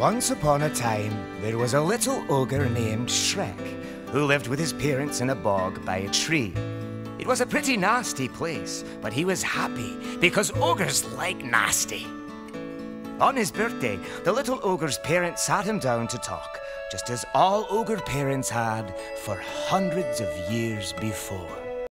Once upon a time, there was a little ogre named Shrek who lived with his parents in a bog by a tree. It was a pretty nasty place, but he was happy because ogres like nasty. On his birthday, the little ogre's parents sat him down to talk, just as all ogre parents had for hundreds of years before.